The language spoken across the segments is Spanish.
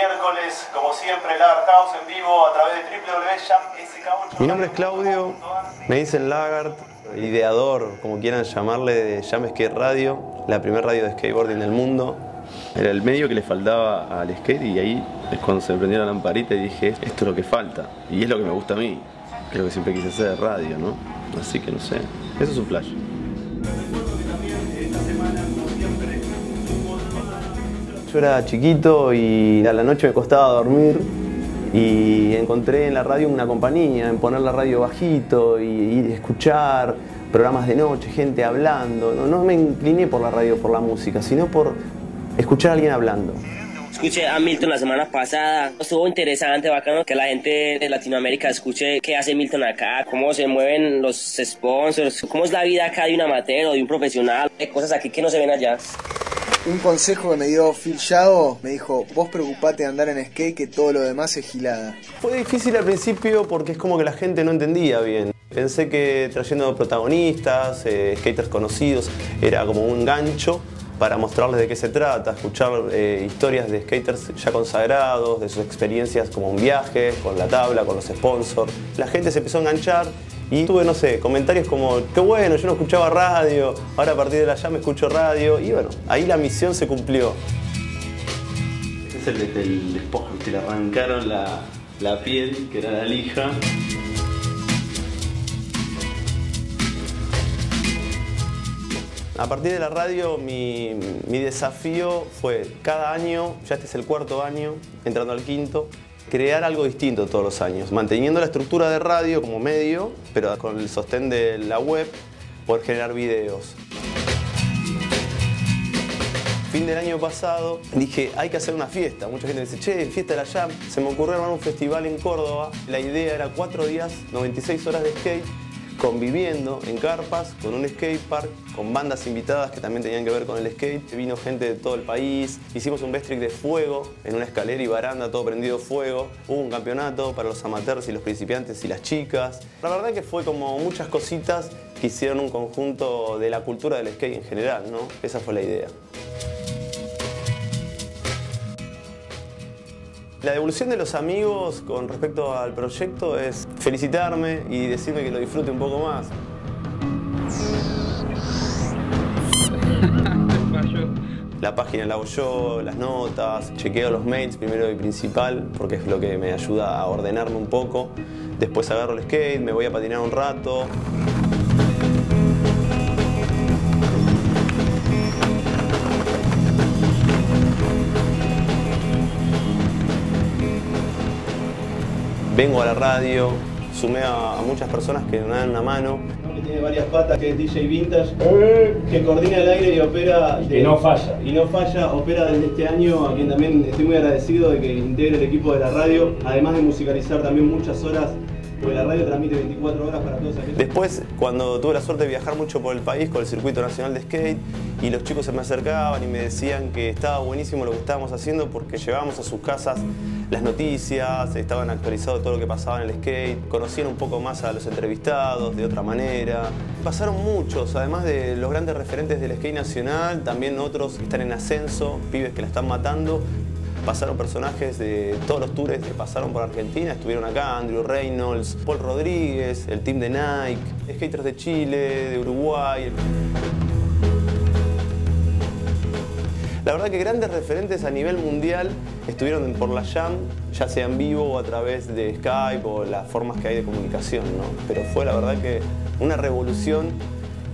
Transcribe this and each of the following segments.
miércoles, como siempre, Lagar House en vivo a través de www.jamsk8. Mi nombre es Claudio, me dicen Lagart, ideador, como quieran llamarle, de Jam Skate Radio, la primera radio de skateboarding del mundo. Era el medio que le faltaba al skate y ahí es cuando se me prendió la lamparita y dije, esto es lo que falta y es lo que me gusta a mí. Creo que siempre quise hacer radio, ¿no? Así que no sé, eso es un flash. Yo era chiquito y a la noche me costaba dormir y encontré en la radio una compañía, en poner la radio bajito y, escuchar programas de noche, gente hablando. No, no me incliné por la radio, por la música, sino por escuchar a alguien hablando. Escuché a Milton la semana pasada, estuvo interesante, bacano que la gente de Latinoamérica escuche qué hace Milton acá, cómo se mueven los sponsors, cómo es la vida acá de un amateur o de un profesional, cosas aquí que no se ven allá. Un consejo que me dio Phil Yago me dijo, vos preocupate de andar en skate que todo lo demás es gilada. Fue difícil al principio porque es como que la gente no entendía bien. Pensé que trayendo protagonistas, eh, skaters conocidos, era como un gancho para mostrarles de qué se trata, escuchar eh, historias de skaters ya consagrados, de sus experiencias como un viaje, con la tabla, con los sponsors. La gente se empezó a enganchar y tuve, no sé, comentarios como, qué bueno, yo no escuchaba radio, ahora a partir de la llama escucho radio. Y bueno, ahí la misión se cumplió. Este es el, el despojo, que le arrancaron la, la piel, que era la lija. A partir de la radio mi, mi, desafío fue cada año, ya este es el cuarto año, entrando al quinto, crear algo distinto todos los años, manteniendo la estructura de radio como medio, pero con el sostén de la web, poder generar videos. Fin del año pasado dije, hay que hacer una fiesta. Mucha gente dice, che, fiesta de la Jam. Se me ocurrió armar un festival en Córdoba. La idea era cuatro días, 96 horas de skate, conviviendo en carpas con un skate park, con bandas invitadas que también tenían que ver con el skate. Vino gente de todo el país, hicimos un best trick de fuego en una escalera y baranda, todo prendido fuego. Hubo un campeonato para los amateurs y los principiantes y las chicas. La verdad que fue como muchas cositas que hicieron un conjunto de la cultura del skate en general, ¿no? Esa fue la idea. La devolución de los amigos con respecto al proyecto es felicitarme y decirme que lo disfrute un poco más. La página la hago yo, las notas, chequeo los mails primero y principal, porque es lo que me ayuda a ordenarme un poco. Después agarro el skate, me voy a patinar un rato. Vengo a la radio, sumé a, a, muchas personas que me dan una mano. Que tiene varias patas, que es DJ Vintage, que coordina el aire y opera. De, y no falla. Y no falla, opera desde este año, a quien también estoy muy agradecido de que integre el equipo de la radio, además de musicalizar también muchas horas. La radio transmite 24 horas para todos aquellos. Después, cuando tuve la suerte de viajar mucho por el país con el circuito nacional de skate, y los chicos se me acercaban y me decían que estaba buenísimo lo que estábamos haciendo porque llevábamos a sus casas las noticias, estaban actualizados todo lo que pasaba en el skate, conocían un poco más a los entrevistados de otra manera. Pasaron muchos, además de los grandes referentes del skate nacional, también otros están en ascenso, pibes que la están matando. Pasaron personajes de todos los tours que pasaron por Argentina, estuvieron acá Andrew Reynolds, Paul Rodríguez, el team de Nike, skaters de Chile, de Uruguay. La verdad que grandes referentes a nivel mundial estuvieron por la Jam, ya sea en vivo o a través de Skype o las formas que hay de comunicación, ¿no? Pero fue la verdad que una revolución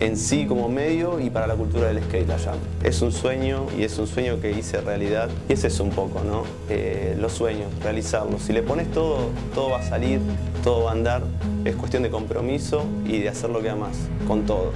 en sí como medio y para la cultura del skate Jam. Es un sueño y es un sueño que hice realidad y es un poco, ¿no? Eh, los sueños, realizarlos. Si le pones todo, todo va a salir, todo va a andar. Es cuestión de compromiso y de hacer lo que amas, con todo.